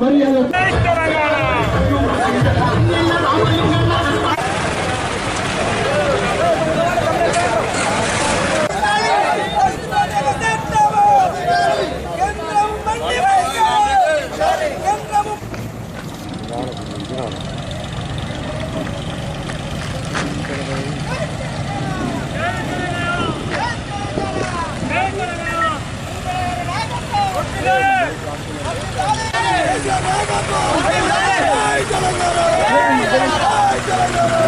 Let's go! Telangana Telangana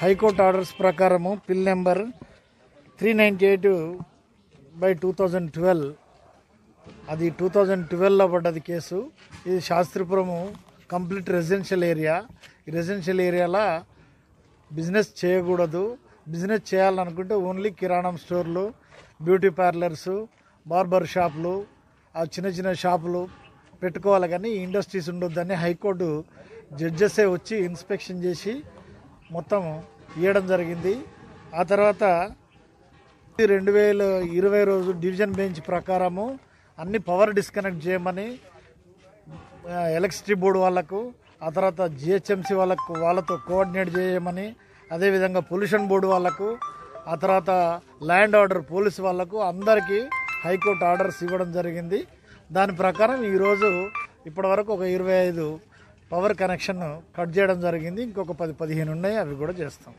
high court orders ప్రకారము PIL number three ninety eight by two thousand twelve. అది two thousand ట్వెల్వ్లో పడ్డది case. ఇది శాస్త్రిపురము complete residential area. ఈ residential ఏరియాలో business చేయకూడదు. బిజినెస్ చేయాలనుకుంటే ఓన్లీ కిరాణం స్టోర్లు బ్యూటీ పార్లర్స్ బార్బర్ షాపులు ఆ చిన్న చిన్న షాపులు పెట్టుకోవాలి కానీ ఇండస్ట్రీస్ ఉండొద్దని హైకోర్టు జడ్జెసే వచ్చి ఇన్స్పెక్షన్ చేసి మొత్తం ఇవ్వడం జరిగింది. ఆ తర్వాత రెండు వేల ఇరవై రోజు డివిజన్ బెంచ్ ప్రకారము అన్ని పవర్ డిస్కనెక్ట్ చేయమని ఎలక్ట్రిసిటీ బోర్డు వాళ్ళకు ఆ తర్వాత జిహెచ్ఎంసీ వాళ్ళకు వాళ్ళతో కోఆర్డినేట్ చేయమని అదేవిధంగా పొల్యూషన్ బోర్డు వాళ్ళకు ఆ తర్వాత ల్యాండ్ ఆర్డర్ పోలీస్ వాళ్ళకు అందరికీ హైకోర్టు ఆర్డర్స్ ఇవ్వడం జరిగింది. దాని ప్రకారం ఈరోజు ఇప్పటివరకు ఒక ఇరవై ఐదు పవర్ కనెక్షన్ కట్ చేయడం జరిగింది. ఇంకొక పది పదిహేను ఉన్నాయి అవి కూడా చేస్తాం.